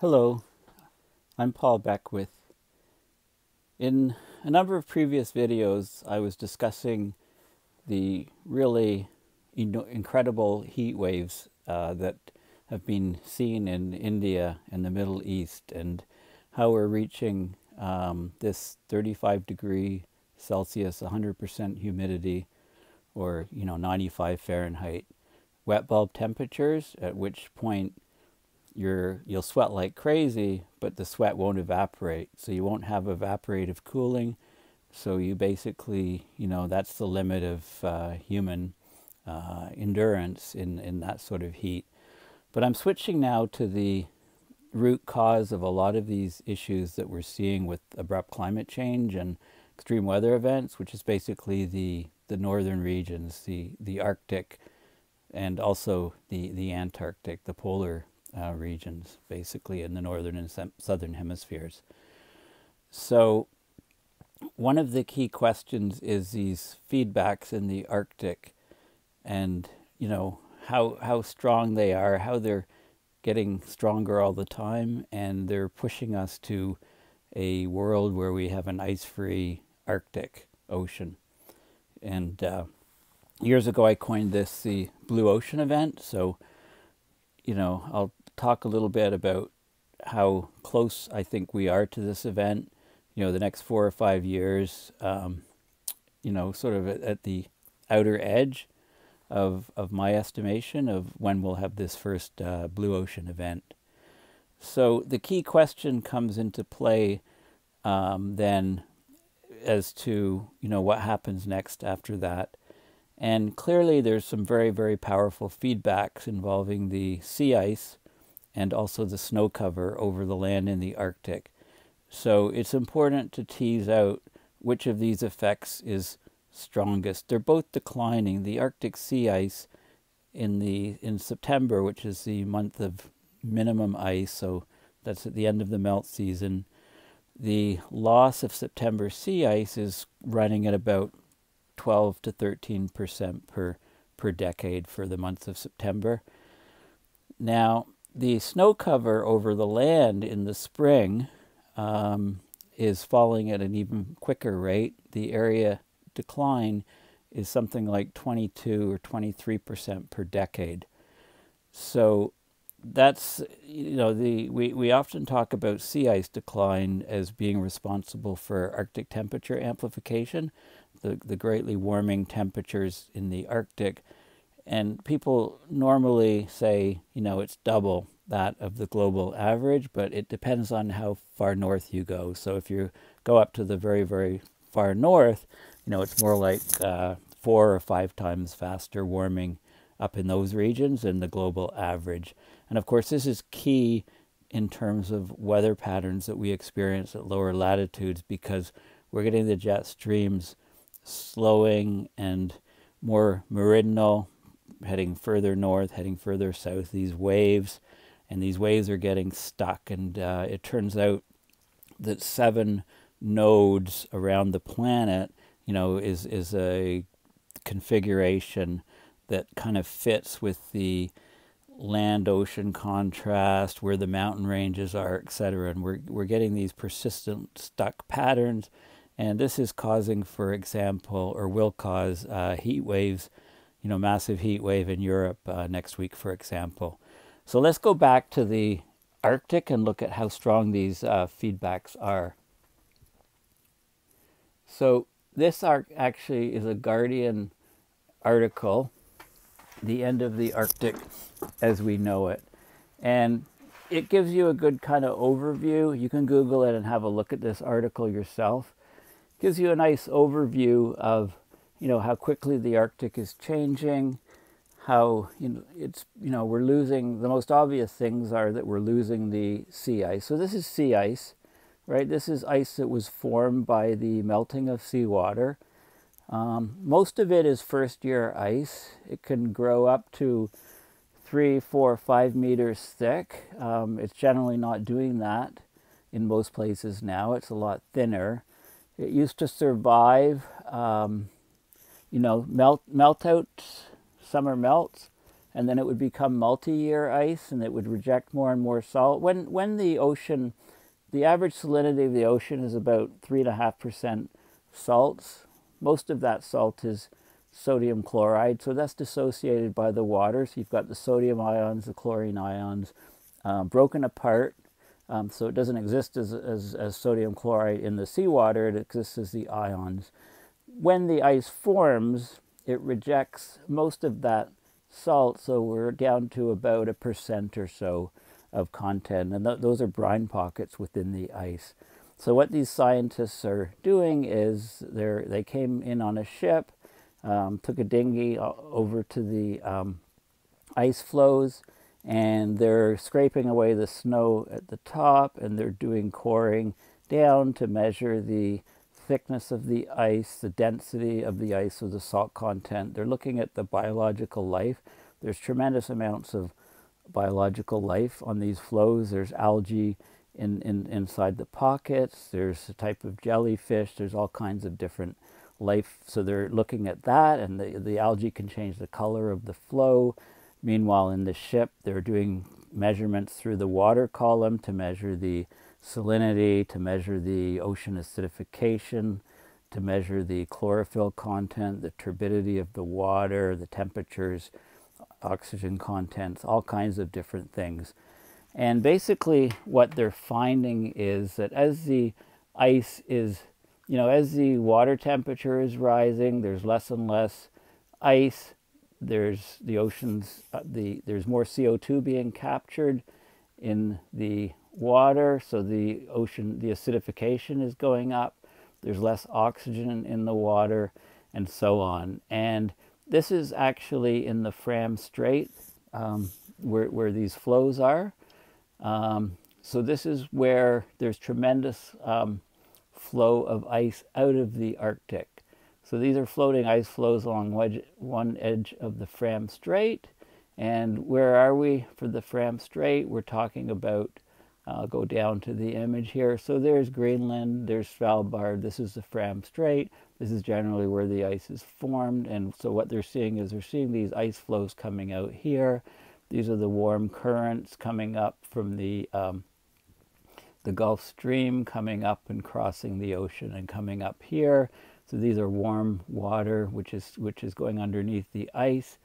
Hello, I'm Paul Beckwith. In a number of previous videos, I was discussing the really incredible heat waves uh, that have been seen in India and the Middle East, and how we're reaching um, this 35 degree Celsius, 100% humidity, or you know 95 Fahrenheit wet bulb temperatures. At which point you're you'll sweat like crazy, but the sweat won't evaporate. So you won't have evaporative cooling. So you basically, you know, that's the limit of uh, human uh, endurance in in that sort of heat. But I'm switching now to the root cause of a lot of these issues that we're seeing with abrupt climate change and extreme weather events, which is basically the the northern regions, the the Arctic, and also the the Antarctic, the polar uh, regions, basically in the northern and southern hemispheres. So, one of the key questions is these feedbacks in the Arctic, and you know how how strong they are, how they're getting stronger all the time, and they're pushing us to a world where we have an ice-free Arctic Ocean. And uh, years ago, I coined this the Blue Ocean event. So, you know, I'll talk a little bit about how close I think we are to this event. You know, the next four or five years, um, you know, sort of at, at, the outer edge of of my estimation of when we'll have this first uh, blue ocean event. So the key question comes into play um, then as to you know what happens next after that. And clearly, there's some very, very powerful feedbacks involving the sea ice and also the snow cover over the land in the Arctic. So it's important to tease out which of these effects is strongest. They're both declining. The Arctic sea ice in the in September, which is the month of minimum ice, so that's at the end of the melt season. The loss of September sea ice is running at about 12 to 13 percent per per decade for the month of September. Now, the snow cover over the land in the spring um, is falling at an even quicker rate. The area decline is something like 22 or 23 percent per decade. So that's you know the we, we often talk about sea ice decline as being responsible for Arctic temperature amplification, the the greatly warming temperatures in the Arctic and people normally say, you know, it's double that of the global average, but it depends on how far north you go. So if you go up to the very, very far north, you know, it's more like uh, four or five times faster warming up in those regions than the global average. And of course, this is key in terms of weather patterns that we experience at lower latitudes because we're getting the jet streams slowing and more meridional heading further north, heading further south, these waves, and these waves are getting stuck. And uh, it turns out that seven nodes around the planet, you know, is is a configuration that kind of fits with the land ocean contrast, where the mountain ranges are, etc. And we're we're getting these persistent stuck patterns, and this is causing, for example, or will cause uh, heat waves you know, massive heat wave in Europe uh, next week, for example. So let's go back to the Arctic and look at how strong these uh, feedbacks are. So this arc actually is a Guardian article, the end of the Arctic as we know it. And it gives you a good kind of overview. You can Google it and have a look at this article yourself. It gives you a nice overview of you know how quickly the Arctic is changing, how you know it's you know we're losing the most obvious things are that we're losing the sea ice. So this is sea ice, right? This is ice that was formed by the melting of seawater. Um, most of it is first year ice. It can grow up to three, four, five meters thick. Um, it's generally not doing that in most places now. It's a lot thinner. It used to survive um, you know, melt melt out, summer melts, and then it would become multi-year ice, and it would reject more and more salt. When when the ocean, the average salinity of the ocean is about three and a half percent salts. Most of that salt is sodium chloride, so that's dissociated by the water. So you've got the sodium ions, the chlorine ions, uh, broken apart. Um, so it doesn't exist as, as, as sodium chloride in the seawater, it exists as the ions. When the ice forms, it rejects most of that salt, so we're down to about a percent or so of content, and th those are brine pockets within the ice. So what these scientists are doing is they they came in on a ship, um, took a dinghy over to the um, ice floes, and they're scraping away the snow at the top, and they're doing coring down to measure the thickness of the ice, the density of the ice, or the salt content. They're looking at the biological life. There's tremendous amounts of biological life on these floes. There's algae in, in, inside the pockets. There's a type of jellyfish. There's all kinds of different life. So they're looking at that, and the, the algae can change the color of the floe. Meanwhile, in the ship, they're doing measurements through the water column to measure the salinity, to measure the ocean acidification, to measure the chlorophyll content, the turbidity of the water, the temperatures, oxygen contents, all kinds of different things. And basically, what they're finding is that as the ice is, you know, as the water temperature is rising, there's less and less ice. There's the oceans, uh, the there's more CO2 being captured in the water, so the ocean, the acidification is going up. There's less oxygen in the water, and so on. And this is actually in the Fram Strait, um, where where these floes are. Um, so this is where there's tremendous um, flow of ice out of the Arctic. So these are floating ice floes along wedge, one edge of the Fram Strait. And where are we for the Fram Strait? We're talking about, I'll go down to the image here. So there's Greenland, there's Svalbard, this is the Fram Strait. This is generally where the ice is formed. And so what they're seeing is they're seeing these ice floes coming out here. These are the warm currents coming up from the um, the Gulf Stream, coming up and crossing the ocean and coming up here. So these are warm water, which is which is going underneath the ice.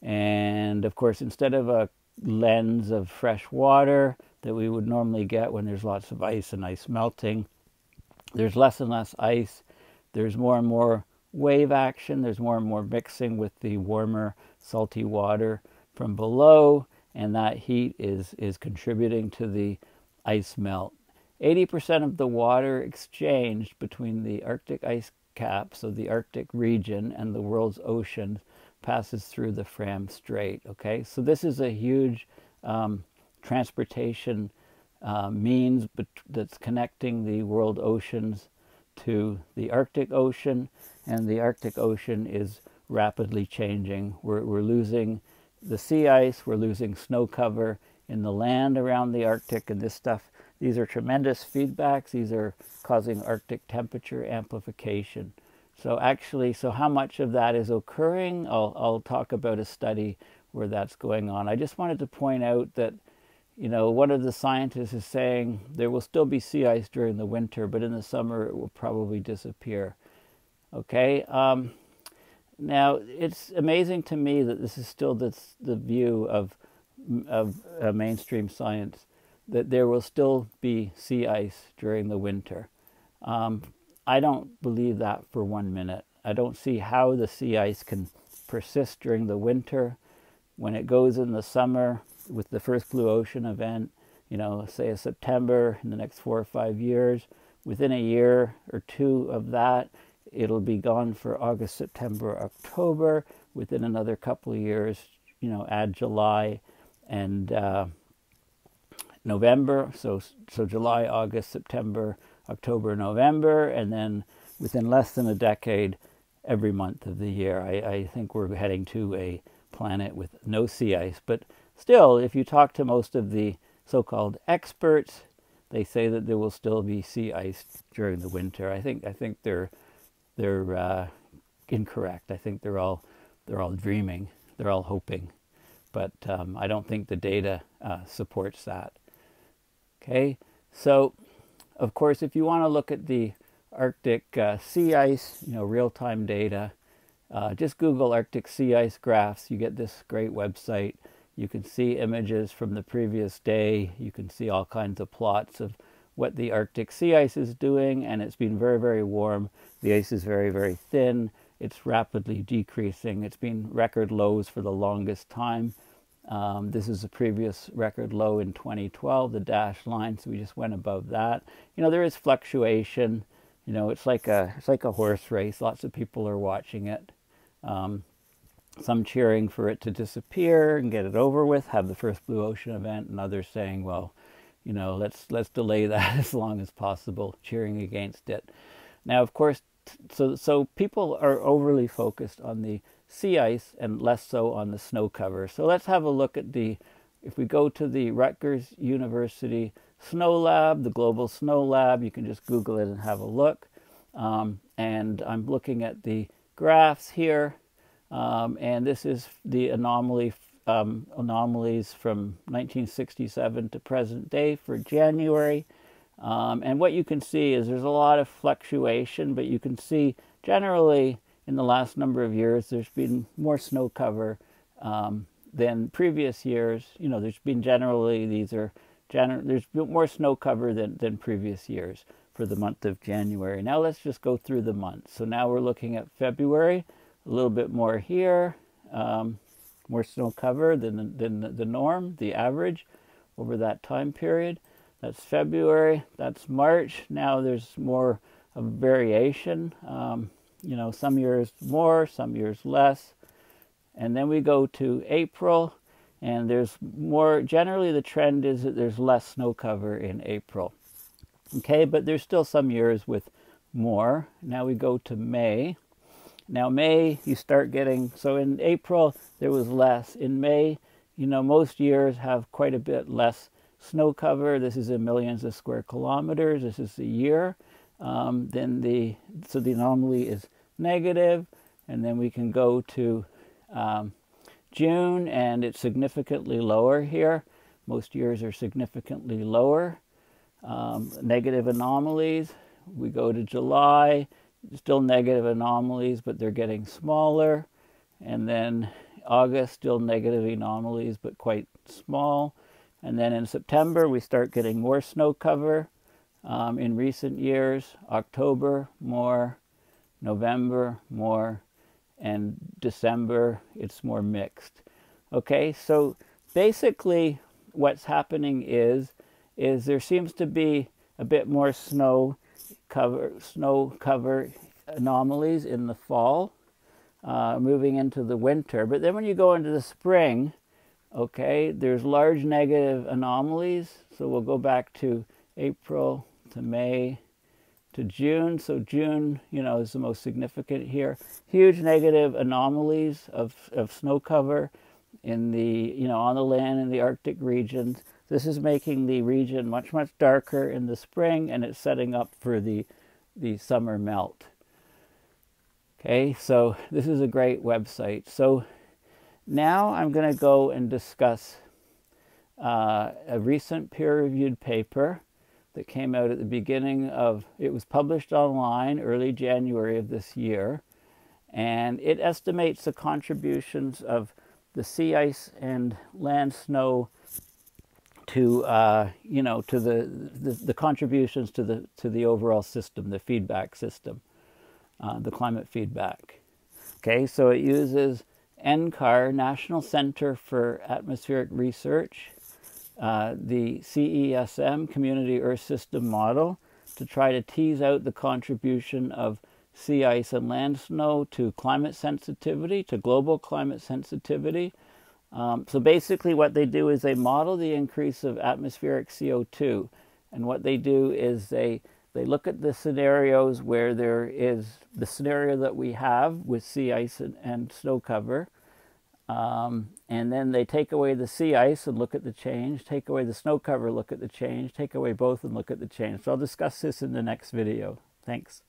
And of course, instead of a lens of fresh water that we would normally get when there's lots of ice and ice melting, there's less and less ice. There's more and more wave action. There's more and more mixing with the warmer, salty water from below, and that heat is, is contributing to the ice melt. 80% of the water exchanged between the Arctic ice cap, so the Arctic region, and the world's oceans passes through the Fram Strait. Okay, so this is a huge um, transportation uh, means that's connecting the world oceans to the Arctic Ocean, and the Arctic Ocean is rapidly changing. We're, we're losing the sea ice, we're losing snow cover in the land around the Arctic, and this stuff, these are tremendous feedbacks. These are causing Arctic temperature amplification. So actually, so how much of that is occurring? I'll, I'll talk about a study where that's going on. I just wanted to point out that, you know, one of the scientists is saying there will still be sea ice during the winter, but in the summer it will probably disappear. Okay, um, now, it's amazing to me that this is still this, the view of, of uh, mainstream science, that there will still be sea ice during the winter. Um, I don't believe that for one minute. I don't see how the sea ice can persist during the winter. When it goes in the summer with the first blue ocean event, you know, say a September in the next four or five years, within a year or two of that, It'll be gone for August, September, October. Within another couple of years, you know, add July and uh, November. So, so July, August, September, October, November, and then within less than a decade, every month of the year. I, I think we're heading to a planet with no sea ice. But still, if you talk to most of the so-called experts, they say that there will still be sea ice during the winter. I think I think they're they're uh, incorrect. I think they're all they're all dreaming. They're all hoping. but um, I don't think the data uh, supports that. Okay, so of course, if you want to look at the Arctic uh, sea ice, you know, real-time data, uh, just Google Arctic sea ice graphs. You get this great website. You can see images from the previous day. You can see all kinds of plots of what the Arctic sea ice is doing, and it's been very, very warm. The ice is very, very thin. It's rapidly decreasing. It's been record lows for the longest time. Um, this is a previous record low in 2012, the dashed line, so we just went above that. You know, there is fluctuation. You know, it's like a it's like a horse race. Lots of people are watching it. Um, some cheering for it to disappear and get it over with, have the first blue ocean event, and others saying, well, you know, let's let's delay that as long as possible, cheering against it. Now, of course, so so people are overly focused on the sea ice and less so on the snow cover. So let's have a look at the, if we go to the Rutgers University Snow Lab, the Global Snow Lab, you can just Google it and have a look. Um, and I'm looking at the graphs here, um, and this is the anomaly um, anomalies from 1967 to present day for January. Um, and what you can see is there's a lot of fluctuation, but you can see generally in the last number of years, there's been more snow cover um, than previous years. You know, there's been generally, these are, gener- there's more snow cover than, than previous years for the month of January. Now let's just go through the months. So now we're looking at February, a little bit more here, um, more snow cover than, than the norm, the average over that time period. That's February, that's March. Now there's more of variation. Um, you know, some years more, some years less. And then we go to April, and there's more, generally the trend is that there's less snow cover in April. Okay, but there's still some years with more. Now we go to May. Now, May, you start getting, so in April, there was less. In May, you know, most years have quite a bit less snow cover. This is in millions of square kilometers. This is a year um, then the so the anomaly is negative, and then we can go to um, June, and it's significantly lower here. Most years are significantly lower. Um, negative anomalies. We go to July, still negative anomalies, but they're getting smaller. And then August, still negative anomalies, but quite small. And then in September, we start getting more snow cover um, in recent years. October, more. November, more. And December, it's more mixed. Okay, so basically what's happening is, is there seems to be a bit more snow cover, snow cover anomalies in the fall, uh, moving into the winter. But then when you go into the spring, okay, there's large negative anomalies. So we'll go back to April, to May to June. So June, you know, is the most significant here. Huge negative anomalies of, of snow cover in the, you know, on the land in the Arctic regions. This is making the region much, much darker in the spring and it's setting up for the, the summer melt. Okay, so this is a great website. So now I'm going to go and discuss uh, a recent peer-reviewed paper that came out at the beginning of, it was published online early January of this year, and it estimates the contributions of the sea ice and land snow to uh, you know to the, the, the contributions to the to the overall system, the feedback system, uh, the climate feedback. Okay, so it uses NCAR, National Center for Atmospheric Research, uh, the CESM, Community Earth System Model, to try to tease out the contribution of sea ice and land snow to climate sensitivity, to global climate sensitivity. Um, so basically, what they do is they model the increase of atmospheric CO2, and what they do is they they look at the scenarios where there is the scenario that we have with sea ice and, and snow cover, um, and then they take away the sea ice and look at the change, take away the snow cover, look at the change, take away both and look at the change. So I'll discuss this in the next video. Thanks.